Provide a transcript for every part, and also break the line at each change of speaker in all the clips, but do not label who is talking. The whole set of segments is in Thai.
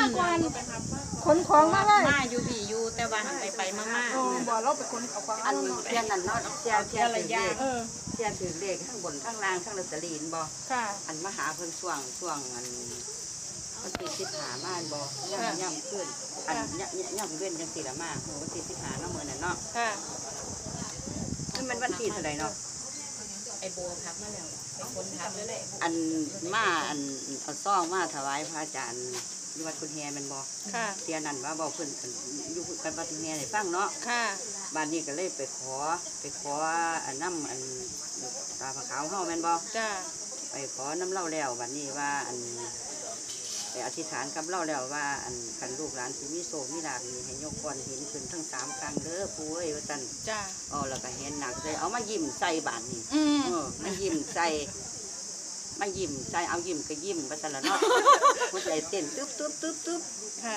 มาก่อนขนของมาเลย
มาอยู่พี่อยู่แต่ว่าหันไปไปมามา
อ๋อบ่เราไปขนเอาของ
อัน
เอา
เทียนนั่นเนาะเทียนเทียนถือเลข
เออ
เทียนถือเลขข้างบนข้างล่างข้างลอตเตอรี่บ่
ค่ะ
อันมาหาเพิ่นช่วงช่วงอันวันที่สิบหามาอันบ่ย่ำย่ำขึ้นอันย่ำย่ำเว้นจังสี่ละมาโหวันที่สิบหาเนาะมื้อนั้นเนาะ
ค่ะ
นี่มันวันที่เท่าไหร่เนาะ
ไอโบทักมาแล้วเป็นคนทักเลย
อันมาอันเอาซองมาถวายพระอาจารย์อยู่วัดคุณแฮแมันบ่
ค่ะ
เทียนนั่นว่าบอกเพิ่นอันอยู่กันวัดคุณแฮให้ฟังเนาะ
ค่ะ
บ้านนี้ก็เลยไปขอไปขออันน้ำอันตาผาขาวเฮาแม่นบ่
จ้า
ไปขอน้ำเล่าแล้วบัดนี้ว่าอัน ไปอธิษฐานกับเล่าแล้วว่า อันคันลูกหลานสิมีโศกมีลาภนี่ให้ยกก้อนหินขึ้นทั้งสามครั้งเด้อปู่เอ้ยว่าซั่น
จ้า
อ๋อแล้วก็เห็นหนักเลยเอามายิ้มใส่บาดนี่
อืม
เออมายิ้มใส่มายิ้มใส่เอายิ้มก็ยิ้มว่าซั่นล่ะเนาะหัวใจเต้นตึ๊บตึ๊บตึ๊บตึ๊บ
ค่ะ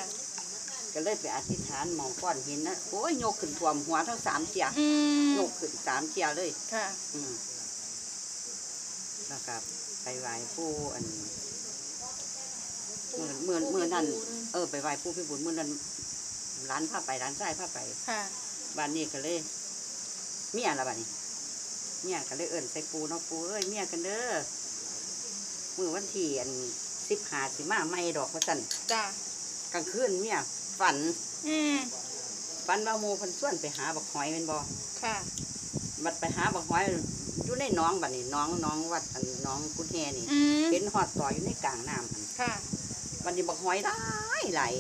ก็เลยไปอธิษฐานหมองก้อนหินนะโอ้ยยกขึ้นท่วมหัวทั้งสามเจีย
อืม
ยกขึ้นสามเจียเลย
ค่ะ
อืมแล้วก็ไปไหว้ผู้อัน เมื่อเมื่อเมื่อนั้นเออไปไหว้ผู้พิบูลเมื่อนั้นร้านผ้าไปร้านไส้ผ้าไป
ค่ะ
บ้านนี้ก็เลยเมียละบ้านนี้เมียก็เลยเอิ่นใส่ปูเนาะปูเอ้ยเมียกันเด้อมื่อวันที่อันสิบหาสิมาไม่ดอกว่าสั่น
จ้าก
ลางคืนเมียฝัน
อืม
ฝันว่าโมเพันส่วนไปหาบักหอยเป็นบอ
ค่ะ
บัดไปหาบักหอยอยู่ในหน้องบัดนี้หน้องหน้องวัดอันหน้องกุดแฮนี่
อืม
เห็นหอดต่ออยู่ในกลางน้ำหั่น
ค่ะ
บัดนี้บักหอยได้ไหลาย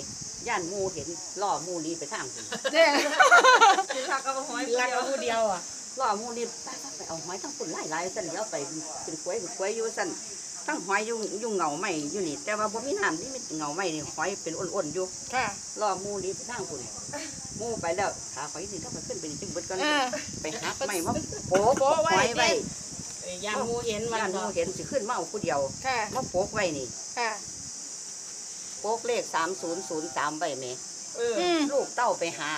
ย่านหมูเห็นล่อหมูนี้ไปทางพุ่น
เด้
รักก็หอยรักก็ผู้เดียวอะ
ล่อหมูนี้ไปไปไปเอาหอยทั้งปุ่นไล่ไล่สั่นแล้วไปเป็นกล้วยเป็นกล้วยอยู่สั่นทั้งหอยอยู่อยู่เงาไม้อยู่นี่ แต่ว่าบ่มีน้ำนี่มีเงาไม้นี่หอยเป็นอ้วนๆอยู่
ค่ะ
ล่อหมูนี้ไปทางพุ่นหมูไปแล้วขาหอยนี่ต้องไปขึ้นไปนี่จึงเบิดก่อน
เออ
ไปหักไม้มาโปะ
โปะไว้
หอยไว้
ยามมูเห็นวัน
ย่านห
ก่
มู
อน
เห็นสิขึ้นมาเอาผู้เดียว
ค่ะ
มาโปกไว้นี่
ค่ะ
โปกเลขสามศูนย์ศูนย์สามไว้แหม่
เออ
อืม
ลูกเต้าไปหา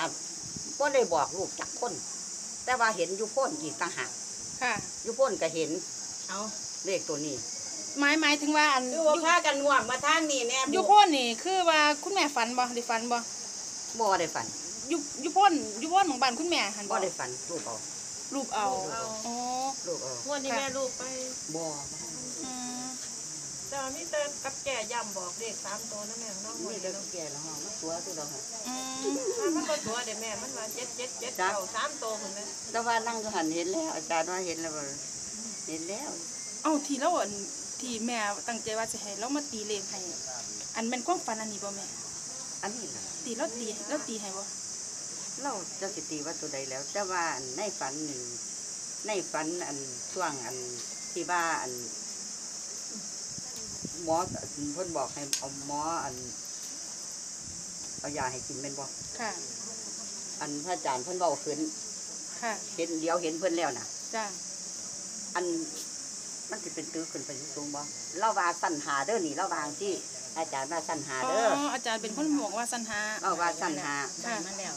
ก็ได้บอกลูกจักคน แต่ว่าเห็นอยุพ่นอีกต่างหาก
ค่ะ
อยุพ่นก็เห็น
เอา
เลขตัวนี้
หมายหมายถึงว่าอัน
คือว่าพากันง่วงมาทางนี้แน่
อยูโพ่นนี่คือว่าคุณแม่ฝันบ่ได้ฝันบ่
บ่ได้ฝัน
อยูอยูโพ่นอยูโพ่นของบ้านคุณแม่หัน
บ่
บ่
ได้ฝันลูกเอา
รูปเอาอ๋อ
ลูกเอา
งวดนี้แม่ลูกไป
บ่
อืม
แต่ว่ามีแต่กับแก่ย่ำบอกเด็กสามตัวนะแม่น้องงวด
นี่
นี้
เด็ก
เนาะ
แก่แล้วฮะมันตัวที่เราฮะ
อืม
ถ้ามันก็ตัวเดี๋ยวแม่มันมาเจ็ดเจ็ดเจ็ดเก้าสามตัวคนนั้น
แต่ว่านั่งก็หันเห็นแล้วอาจารย์ว่าเห็นแล้วบ่เห็นแล้ว
เอาที่เราอันที่แม่ตั้งใจว่าจะให้เรามาตีเลขให้อันเป็นความฝันอันนี้บ่แม่
อันนี้ล่ะ
ตีเราตีเราตีให้บ่
เราจะสิตีว่าตัวใดแล้ว แต่ว่าอันในฝันหนึ่งในฝันอันช่วงอันที่ว่าอัน หมอเพิ่นบอกให้เอาหมออันเอายาให้กินเป็นบ่
ค่ะ
อันพระอาจารย์เพิ่นเบาขึ้น
ค่ะ
เห็นเดียวเห็นเพิ่นแล้วน่ะ
จ้า
อันมันสิเป็นตื้อขึ้นไปสูงบ่เล่าว่าสั้นหาเด้อนี่เล่าวาจั่งที่อาจารย์ว่าสั้นหา
อ๋
เด้อ
ออาจารย์เป็นคนบอกว่าสันหา
เล่าว่าสั้นหา
ได้มาแล้ว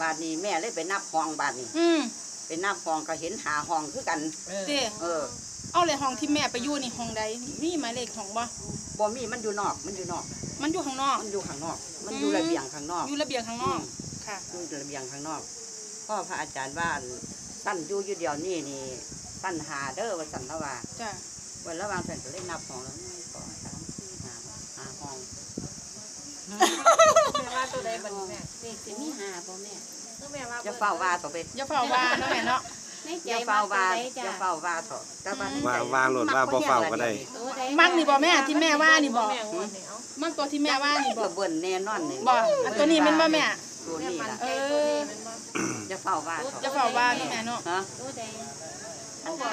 บาดนี้แม่เลยไปนับห้องบาดนี้
อืม
ไปนับห้องก็เห็นหาห้องคือกัน
เออ
เด้
เออ
เอาเลยห้องที่แม่ไปอยู่นี่ห้องใดมีหมายเลขห้องบ่
บ่มีมันอยู่นอกมันอยู่นอก
มันอยู่ข้างนอก
มันอยู่ข้างนอก มันอยู่ระเบียงข้างนอก
อยู่ระเบียงข้างนอกค่ะ
อยู่ระเบียงข้างนอกพ่อพระอาจารย์ว่าอันสั้นอยู่อยู่เดียวนี่นี่สั้นหาเด้อว่าสั้นแล้วว่า
จ้า
วันระหวางเสร็จก็เลยนับห้องแล้วหนึ่งสองสามสี่ห้าหาห้อง
แม่ว่าตัวใดบัดนี้แม่
เด็กสิมีหาบ่แม่
คือแม่ว่า
จะเฝ้าว่าต่อไป
อย่าเฝ้าว่าเนาะแม่เนาะ
ในใจ
จะ
ว่า
เฝ้า
ตัว
ว่า
ใดจ้ะ
จะเฝ้าว่าต่อแต่ว่าในใจ
ว่าว่าโหลดว่าบ่เฝ้าก็ได้
ตัวใด
มักนี่บ่แม่ที่แม่ว่านี่บ่
แม่งวดนี้เอา
มันตัวที่แม่ว่านี่บ่
เบิ่นแน่นอนนี่
บ่อันตัวนี้แม่นบ่แม่
ตัว
แม่
นี้
มัน
ล่ะ
ใจตัวนี้มันบ่
จะเฝ้าว่าต่อ
อย่าเฝ้าว่าเนาะแม่เนาะ
ฮะ
ตัวใด
อันหา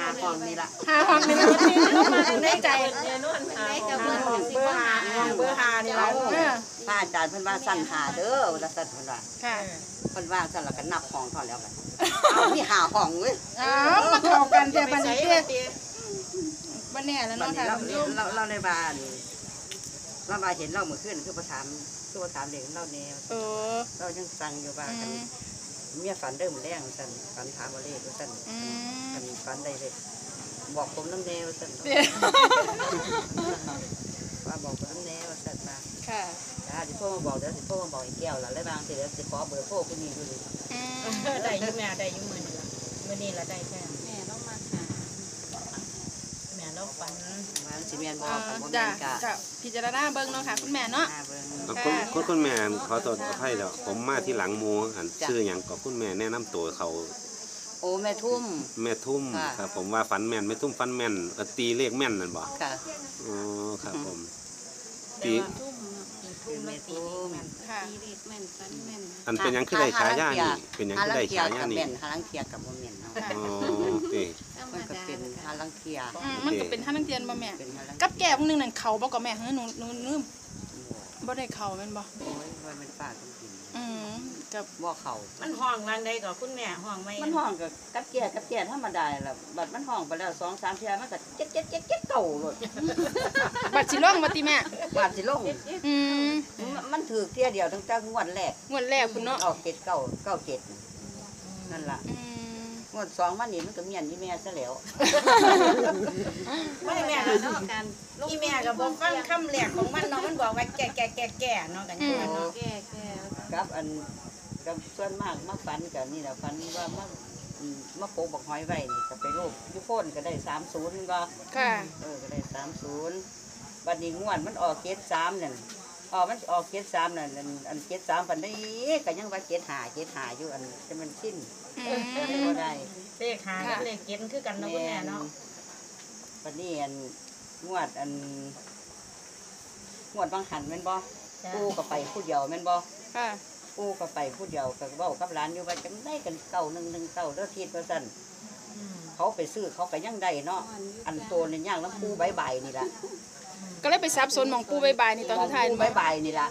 หาห้องนี่ล่ะ
หาห้องนี่มันที่เรามาในใจ
แน่นอนหา
ได้
ข
กั
อบง
เบอร์ของสิบ่หา
เบอร์หานี่เรา
เออ
พระอาจารย์เพิ่นว่าสั้นหาเด้อว่าสั้นเพิ่นว่า
ค่ะ
เพิ่นว่าสั้นแล้วก็นับห้องเท่าแล้วกันเอานี่หาห้องเว้ย
อ้าวมาเข้ากันแต่
ไป
บัด
ใส่
นี้เด้
ตี
บ่แน่แล้ว
บัด
เนาะ
นี้
ค่ะ
เรา
คุณผู้ชม
เราเราในบ้านเรามาเห็นเราเมื่อคืนคือประถามคือประถามเด็กเราแนว
เออ
เรายังสั่งอยู่ว่า
อื
กัน
ม
เมียฝันเริ่มแรงสั่นฝันถามว่าเลขว่าสั่น
อืม
อันฝันได้เลยบอกผมน้ำแนวสั่น
เด้
ว่าบอกผมน้ำแนวสั่นมา
ค่ะ
จอาจจะโทรมาบอกเดี๋ยวสิโทรมาบอกอีกแก้วละแล้วบางสิเดี๋ยวสิขอเบอร์โทรคุณนี่ดูดิ
อืม
ได้อยุ่แม่ได้อยุ่มือนี่ละมือนี่ละได้แค่
แม่ต้องมาหา
แม่เราฝัน
ว่าสิเมียนบอ
เอ่
กกับ
อ
บ่
จ้ะ
แม่นกะ
จะพิจารณาเบิ่งเนาะค่ะ คุณแม่เนาะ
หน้าเบิ่ง
คุณคุณคุณแม่ขอโทษขออภัยแล้วผมมาที่หลังหมูอัน
จ้ะ
ชื่อหยังก็คุณแม่แนะนำตัวเขา
โอ้แม่ทุ่ม
แม่ทุ่ม
ค่ะ
ครับ ผมว่าฝันแม่นแม่ทุ่มฝันแม่นก็ตีเลขแม่นนั่นบ่
ค่ะ
อ๋อครับผม
แต่
ตี
ว่า ทุ่มเนาะทุ่มแล้วตีเลขแม่น
ค่ะ
ตีเด็กแม่นฟันแม่น
อันเป็นหยังคือได้ฉายานี่เป็นหยังคือได้ฉายา
กับ
นี่
แม่นหาลังเทียกับบ่แม่นเนาะ
อ๋อติ
ธรรม
มันก็
ดา
เป็นหาลังเทีย
อืมมันก็เป็นท่านังเทียนบ่แม่
เป็นหาลัง
กับแก้วนึงนั่นเขาบ่กับแม่เฮ้ยหนูหนูลืมบ่ได้เขาแม่นบ่
โอ้ยว่ามันป้าต้องกิน
อืมกับ
บ่เข้า
มันห้องวางใดก็คุณแม่ห้องไม่
มันห้องกับกับแก่กับแก่ธรรมดาล่ะบัดมันห้องไปแล้ว2 3เที่ยมันก็เจ๊กเจ๊กเจ๊กเจ๊กเก่าโลด
บัตรสิร้องมาติแม่
บาดสิลง
อืม
มันมันถือเที่ยเดียวตั้งแต่งวดแรก
งวดแรกคุณเนาะ
เอาเก็ดเก้าเก้าเจ็ดนั่นล่ะ
อืม
งวดสองมันนี่มันก็เมียนยี่แม่ซะแล้ว
ไม่แม่
แม่
ก็
เนาะการ
อีแม่ก็บอกฟังคำแหลกของมันเนาะมันบอกว่าแก่แก่แก่แก่เนาะกันอยู่เนาะ
แก่แก่
กับอันกับส่วนมากมาฝันกับนี่แหละฝันว่ามาอืมมาโปกบอกหอยไว้นี่ก็ไปรูปอยูโฟนก็ได้สามศูนย์ว่า
ค่ะ
เออก็ได้สามศูนย์บัดนี้งวดมันออกเกตสามนั่นออกมันออกเกตสามนั่นอันอันเกตสามปันได้ก็ยังว่าเกตหาเกตหาอยู่อันจะมันสิ้น
อืม
ก็ได้บ่ได้
เลขหากับเลขเก็บคือกันเนาะคุณแม่เนาะ
บัดนี้อันงวดอันงวดบางหันแม่นบ่
จ้ะ
ปูก็ไปผู้เดียวแม่นบ่
ค่ะ
ปูก็ไปผู้เดียวก็เว้ากับร้านอยู่ว่าจังได้กันเก่าหนึ่งหนึ่งเก่าเด้อทิศว่าซั่น
อืม
เขาไปซื้อเขาก็ยังได้เนาะอันโตนี่ย่างน้ำปูใบใบายนี่ล่ะ
ก็เลยไปซับซนหมองปูใบายๆนี่ตอนสุดท้าย
ปูใบใบายนี่ล่ะ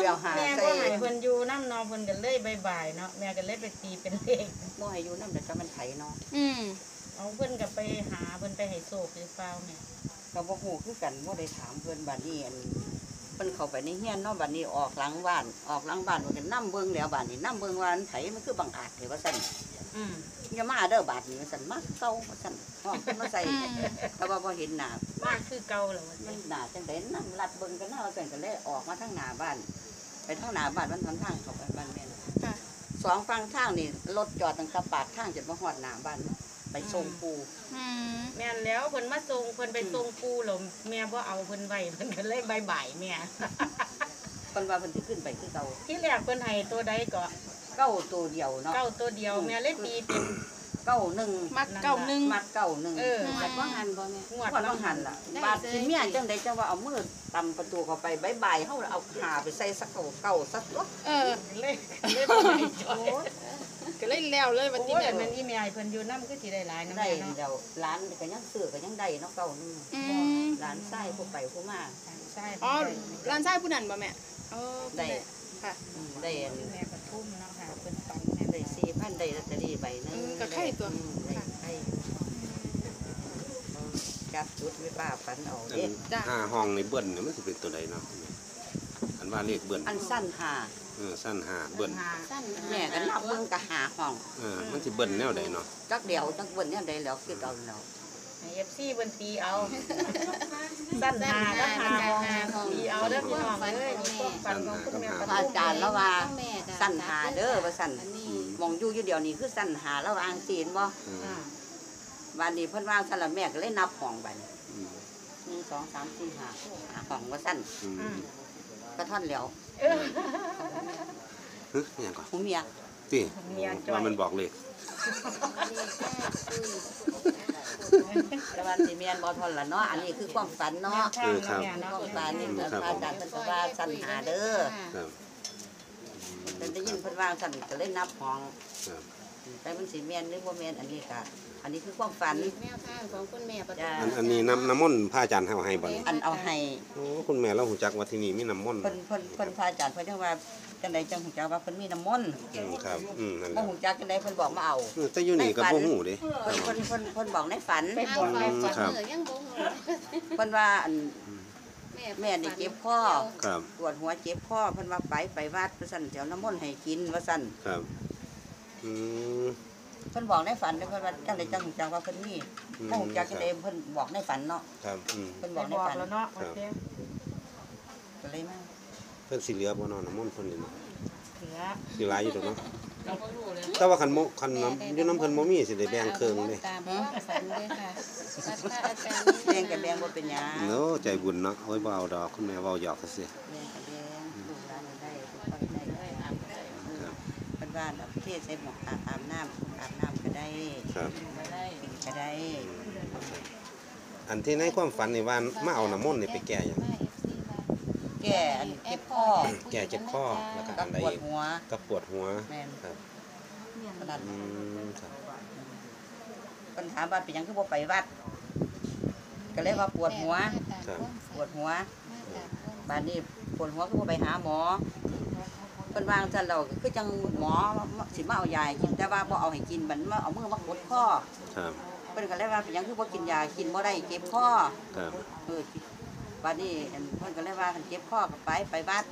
เปียวหา
แม่
ใส่
ก็ให้เพิ่นอยู่น้ำนอนเพิ่นก็เลยบายๆเนาะแม่ก็เลยไปตีเป็นเลข
บ่ให้อยู่น้ำเดี๋ยวจะมันไถเนาะ
อืม
เอาเพิ่นก็ไปหาเพิ่นไปให้โศกหรือเปล่าแม่
ก็บ่ฮู้คือกันบ่ได้ถามเพิ่นบัดนี้อัน เพิ่นเข้าไปในเฮียนเนาะบัดนี้ออกหลังบ้านออกหลังบ้านมันก็นำเบิ่งแล้วบัดนี้นำเบิ่งว่าอันไถมันคือบังอาจเถอะว่าซั่น
อืม
อย่ามาเด้อบาดนี้ว่าซั่นมาเก่าว่าซั่นห้องเพิ่นมาใส่แต่ว่าบ่เห็นหน้า
มากคือเก่าแล้วว่า
มั
ซั่
น
น
หนาจังไดนั่งรัดเบิ่งกันเนาะจังก็เลยออกมาทางหน้าบ้าน ไปทางหน้าบ้านมันทางทางเข้าไปบ้านแม่น
ค่ะ
สองฝั่งทางนี่รถจอดตั้งแต่ปากทางจนมาฮอดหน้าบ้าน ไปส่งปู
อืม
แม่นแล้วเพิ่นมาส่งเพิ่นไปส่งปูแล้วแม่บ่เอาเพิ่นไว้เพิ่นก็เลยบายๆแม่
เพิ่นว่าเพิ่นสิขึ้นไปคือเก่า
ที่แรกเพิ่นให้ตัวใดก็
เก้าตัวเดียวเนาะ
เก้าตัวเดียวแม่เลยตีเป็น
เก้าหนึ่ง
มักเก้าหนึ่ง
มัดเก้าหนึ่ง
เออ
หวดว่าหันบ่แม่
งวด
ก่อนต้องหันล่ะ
ได้
บาด
เลย
สิเมียจังไดจังว่าเอามือตำประตูเข้าไปบายบายเฮาเอาขาไปใส่สักเก้าเก้าสักตัว
เออ
เลยเลยบ่ได้จอย
ก็เลยแล้วเลยบัด
โอ้
นี้
ย
แม่
อันนั้นอีแม่ให้เพิ่นอยู่นำคือสิได้หลายนำ
ได้
แม่เนาะ
เดี๋ยวร้านก็ยังซื้อก็ยังได้เนาะเก้าหนึ่ง
อืม
ร้านไส้ผู้ไปผู้มา
ใช่
อ๋อร้านชายผู้นั้นบ่แม่เออ
ได้
ค่ะ
อืมได้อัน
แม่ก็ทุ่มเนาะค่ะเพิ่นปันแม่
ได้สี่พันได้ลอตเตอรี่ใบหนึง
เออก็ไข่ตัว
อืมได้ไข่จับจุดไม่ป้าฝันเอา
อั
เด็
น
จ้ะ
ห้าห้องในเบิ้ลเนี่ยมันสิเป็นตัวใดเนาะอันว่าเลขเบิ้ล
อันสั้นหา
เออสั้นห้าเบิ้ล
สั้น
แม่ก็นับเบิ่งก็หาห้อง
เออมันสิเบิ้ลแนวใดเนาะ
จักเดียวจักเบิ่นเนี่ยได้แล้วคือเอาแล้ว
ให้ FC เพิ่นตีเอาสั้นหาก็หาห้องตีเอาเด้อพี่น้องเอ้ยนี่ความฝันของคุณแม่
พระอาจารย์แล้วว่า
แม่จ้ะ
สั้นหาเด้อว่าสั้น
อันนี้
มองอยู่อยู่เดียวนี้คือสั้นหาแล้ววางศีลบ่
อืม
อ่า
วันนี้เพิ่นวางสั้นแล้วแม่ก็เลยนับห้องไป
อืม
หนึ่งสองสามสี่ห้าหาห้องว่าสั้น
อืม
อืม
ก็ท่อนแล้ว
เออ
ฮึอิหยังก่อน
ผู้เมีย
ติ
เมียจ้อย
ว่ามันบอกเลข
แต่ว่าสิแม่นบ่ท่อนละเนาะอันนี้คือความฝันเนาะ
ทางแล้วแม่เนาะ
ความฝันนี่แต่พระอาจารย์เพิ่นก็ว่าสั้นหาเด้อ
ครับ
แต่ได้ยินเพิ่นว่าสั้นก็เลยนับห้อง
ครับ
แต่มันสิแม่นหรือบ่แม่นอันนี้ก็อันนี้คือความฝัน
แนวทางของคุณแม่ปฏิ
จ้า
อันอันนี้น้ำน้ำมนต์พระอาจารย์ให้เอาให้บ่นี่
อันเอาให้
โอ้คุณแม่เราหูจักว่าที่นี่มีน้ำมนต์
เพิ่นเพิ่นเพิ่นพระอาจารย์เพิ่นจังว่า จังไดจังฮู้จักว่าเพิ่นมีน้ำมนต์
อืมครับอืมนั่นแห
บ่
ละ
ฮู้จักจังไดเพิ่นบอกมาเอา
เออแต่อยู่นี่ก็บ่ฮู้เด้
เพิ่นเพิ่นเพิ่นเพิ่นบอกในฝัน
ไป
เอา
บอก
ไป
ให้
ฝัน
ครับ
เหนือยังบ่ฮู้
เพิ่นว่าอัน
แม่
แม่นี่เจ็บคอ
ครับ
ปวดหัวเจ็บคอเพิ่นว่าไปไปวัดว่าซั่นเดี๋ยวน้ำมนต์ให้กินว่าซั่น
ครับอืม
เพิ่นบอกในฝันเด้อเพิ่นว่าจังไดจังฮู้จักว่าเพิ่นมี
อืม
บ่ฮู้จักจังไดเพิ่นบอกในฝันเนาะ
ครับอืม
เพิ่น
บบอ
อกกใน
บอก
ฝัน
แล้วเนาะโอเค
ก็เลยเลยมา
เพิ่นสิเหลือบ่เนาะน้ำมนต์เพิ่นนี่เนาะ
เหลือ
สิหลายอยู่ดอกเนาะ
เราก็รู้เลย
แต่ว่าคันบ่คันน้ำอยู่น้ำเพิ่นบ่มีสิได้แบ่งครึ่งเด้
ตามความฝันเลยค่ะวัดพระอาจารย์
แบ่งกับแบ่งบ่เป็นหยัง
โน้ใจบุญเนาะโอ้ยบ่เอาดอกคุณแม่เว้าหยอกซื่อ
แบ่งกับแบ่งลูกหลานได้ทุกคนได้ได้อาบได้เพิ่นว่าเอาเทศใส่หมอกอาบอาบน้ำอาบน้ำก็ได้
ๆครับ
ก็ได้กินก็ได้
อันที่ในความฝันนี่ว่ามาเอาน้ำมนต์นี่ไปแก้หยัง
แก้อันเจ็บคอ
แก้เจ็บคอแล้วก็
กับปวดหัว
กับปวดหัว
แม่น
ครับ
ขนาด
อืมครับ
เพิ่นถามว่าเป็นหยังคือบ่ไปวัด ก็เลยว่าปวดหัว ปวดหัวบ้านนี้ปวดหัวคือบ่ไปหาหมอเพิ่นวางซั่นแล้วคือจังหมอสิมาเอายาให้กินแต่ว่าบ่เอาให้กินมันมาเอามือมากดคอ
ครับ
เพิ่นก็เลยว่าเป็นหยังคือบ่กินยากินบ่ได้เจ็บคอ
ครับ
เออ บ้านนี้อันเพิ่นก็เลยว่าคันเจ็บคอก็ไปไปวัด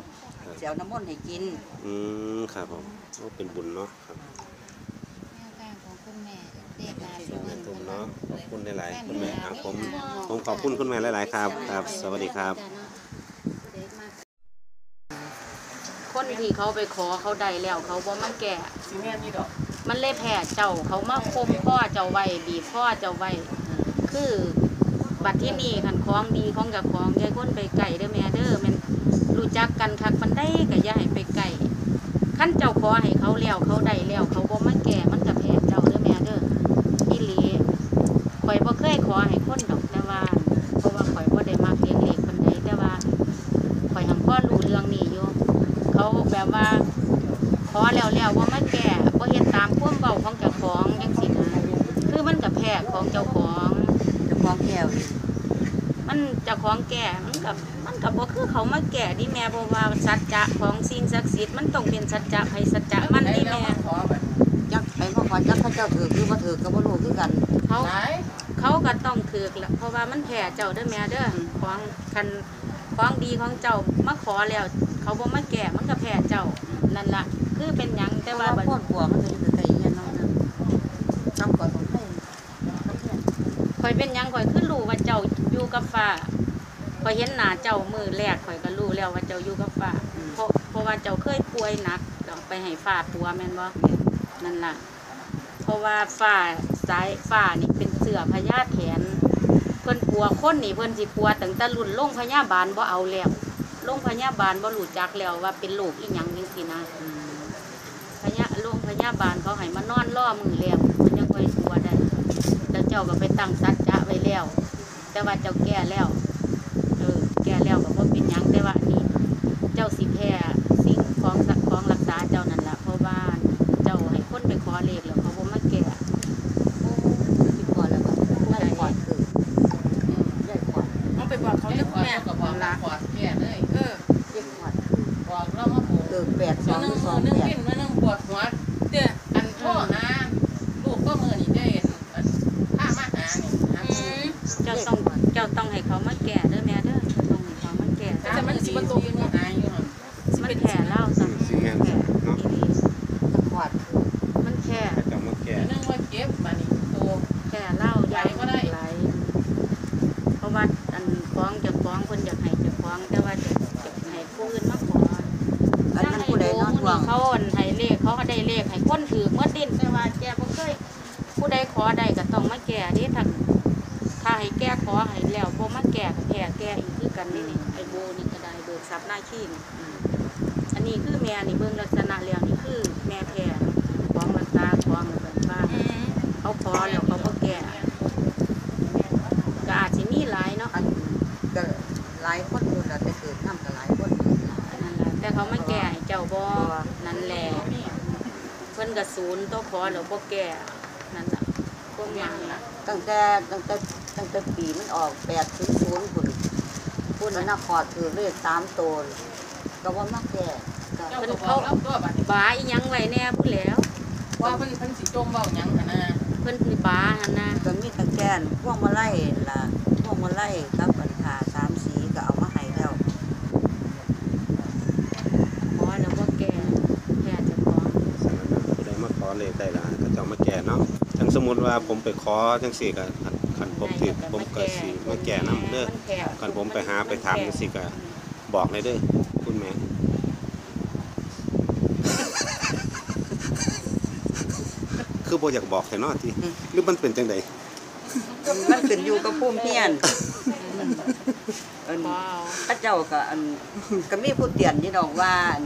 ครับ
สิเอาน้ำมนต์ให้กิน
อืมครับผมโอ้เป็นบุญเนาะครับ
แนวทางของคุณแม่เด็กนาสิ
ขอบ
เงิน
คุ
คุ
ณ
ณ
เนาะ
เนาะ
ขอบคุณหลายๆคุณแม่ครับผมผมขอบคุณคุณแม่หลายๆครับครับ สวัสดีครับ
คนที่เขาไปขอเขาได้แล้วเขาบ่มาแก่
สิแม่นนี่ดอก
มันเลยแพ้เจ้าเขามาคมพ่อเจ้าไว้บีบพ่อเจ้าไว้คือ บัดที่นี่คันของดีของกับของยายคนไปไก่เด้อแม่เด้อมันรู้จักกันคักมันได้ก็อย่าให้ไปไก่ขั้นเจ้าขอให้เขาแล้วเขาได้แล้วเขาบ่มาแก่มันกับแพ้เจ้าเด้อแม่เด้ออีหลีข่อยบ่เคยขอให้คนดอกแต่ว่า เพราะว่าข่อยบ่ได้มาเพียงเล็กปานใดแต่ว่าข่อยหังพ่อรู้เรื่องนี้อยู่เขาแบบว่าขอแล้วแล้วว่ามาแก่บ่เฮ็ดตามความเว้าของเจ้าของจังซี่นะคือมันกับแพ้ของเจ้าของ
เจ้าของแก้วนี่
มันเจ้าของแก่มันกับมันกับบ่คือเขามาแก่ดิแม่บ่ว่าสัจจะของสิ่งศักดิ์สิทธิ์มันต้องเป็นสัจจะไผสัจจะมันดิแม่
ขอบัด
จักไปมาขอจักเขาเจ้าถือคือบ่ถือก็บ่รู้คือกัน
เขา
หลาย
เขาก็ต้องถือกละเพราะว่ามันแพ้เจ้าเด้อแม่เด้อของคันของดีของเจ้ามาขอแล้ว เขาบ่มาแก่มันก็แพ้เจ้านั่นล่ะคือเป็นหยังแต่
แต่
ว่า
ว่า
บัด
พ่นปัวมันจะอยู่ใกล้ๆเฮียนเนาะนะทำก่อนผมให้
ข่อยเป็นหยังข่อยคือรู้ว่าเจ้าอยู่กับฟ้าข่อยเห็นหน้าเจ้ามือแรกข่อยก็รู้แล้วว่าเจ้าอยู่กับฟ้าเพราะเพราะว่าเจ้าเคยป่วยหนักต้องไปให้ฟ้าปัวแม่นบ่นั่นล่ะ เพราะว่าฟ้าสายฟ้านี่เป็นเสือพญาแถนเพิ่นปัวคนนี่เพิ่นสิปัวตั้งแต่รุ่นโรงพยาบาลบ่เอาแล้วโรงพยาบาลบ่รู้จักแล้วว่าเป็นโรคอีหยังจังซี่นะพยาโรงพยาบาลเขาให้มานอนรอมือแล้วมันยังค่อยปัวได้แล้ว เจ้าก็ไปตั้งสัจจะไว้แล้ว แต่ว่าเจ้าแก่แล้วเออแก่แล้วก็บ่เป็นหยังแต่ว่าอันนี้เจ้าสิแพ้สิ่งของสักของรักษาเจ้านั่นละเพราะว่าเจ้าให้คนไปขอเลขแล้วเขาบ่มาแก่
ที่ก่อนแล้วก็ได้ก่อนคือได้ก่อน
เอาไปบอกเขา
เขา
เด้
จะ
อ
ขอ
แม่
ก็บอกละขอแก่เลย
เออ
ได้ก่อน
บอกเรามาปลูก
คือแปดส
เดี๋
อยง
วนึง
ส
มื
อ
องนึง
แปด
กินมื้อนึงปวดหัว
เด้อ
อันโทษนะลูกก็มือนี่ได้อันผ้ามาหานี่หา
อืม
เจ้าต้องเจ้าต้องให้เขามาแก่เด้อแม่เด้อเจ้าต้องให้เขามาแก่
แต่มันสิบ่ตกมือหาอยู่หั่น
มันแผ่เล่าสั่ง
สิแม่นเนาะ
ขวด
มันแค่
เจ้ามาแก่
เดี๋ยวนึงว่าเก็บบัดนี้โต
แค่เล่า
ไหลบ่ได้
ไหลเพราะว่าอันฟ้องเจะฟ้าของคนอยากให้เจะฟ้าของแต่ว่าจะจะให้ผู้อื่นมาขอ
อันนั้นผู้ใดนอนห่ วง
เขาอ่อนให้เลขเขาก็ได้เลขให้คนถือเมื่อดินแต่ว่าแกบ่เคยผู้ใดขอได้ก็ต้องมาแก่เดิถ้าถ้าให้แก้ขอให้แล้วบ่มาแก่ก็แพ้แก้อีกคือกันนี่นี่ไอ้โบนี่ก็ได้เบิกทรัพย์หน้าขี้นี่อันนี้คือแม่นี่เบิ่งลักษณะแล้วนี่คือแม่แพ้ของรักษาของแบบว่า
อืม
เขาขอแล้วเขาบ่แก่ก็อาจสิมีหลายเนาะ
อันก็หลายคนอยู่แล้วแต่เกิดน้ำก็หลายคนอยู่
นั่นล่ะ แต่เขามาแก่ให้เจ้าบ่นั่นแหละเพิ่นก็ศูนย์ตัวขอแล้วบ่แก่นั่นล่ะพวกหยังล่ะ
ตั้งแต่ตั้งแต่ตั้งแต่ปีมันออกแปดศูนย์ศูนย์คุณคุณนครถือเลขสามตัวก็ว่ามาแก่ก็
เจ้าก็บอกเราตัวบัดนี้
บาอีหยังไว้แน่พุ่นแหล้ว
ว่าเพิ่นเพิ่นสิจมเว้าหยังหั่นน่ะ
เพิ่นสิบาหั่นนะ
ก็มีตะแกนพวงมาไล่ล่ะพวงมาไล่กับปัญหาสามสีก็เอามาให้แล้ว
ขอแล้วบ่แก่แก่เจะของ
ผู้ใดมาขอเลข ได้ล่ะก็เจ้ามาแก่เนาะจังสมมุติว่าผมไปขอจังซี่ก็คันคันผมถือผมก็สิมาแก่นํเด้อ
มันแก่
คันผมไปหาไปถามจังซี่ก็บอกเลยเด้อคุณแม่คือบ่อยากบอกแค่นอที่หรือมันเป็นจังได
มันขึ้นอยู่กับภูมิเพียนอัน
ว้าว
พระเจ้าก็อันก็มีผู้เตือนนี่ดอกว่าอัน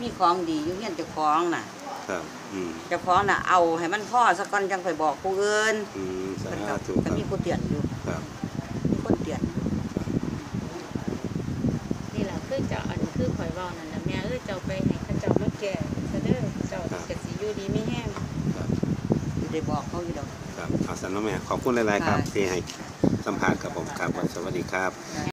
มีของดีอยู่เฮียนเจ้าของน่ะ
ครับอืม
เจ้าของน่ะเอาให้มันพ่อสักก่อนจังค่อยบอกผู้อื่น
อืมสา
เพิ่นก็
ธุค
ก็
รับ
มีผู้เตือนอยู่
ครับ
มีคนเตือน
นี่แหละคือเจ้าอันคือข่อยเว้านั่นแหละแม่เอ้ยเจ้าไปให้เขาเจ้ามาแก่ซะเด้อเจ้าก็สิอยู่ดีมีแห้ง
ครับ
สิได้บอกเขาอยู่ดอก
ครับเอาสันเนาะแม่ขอบคุณหลายๆครับ
ค่ะ
ที่ให้สัมภาษณ์กับผมครับสวัสดีครับ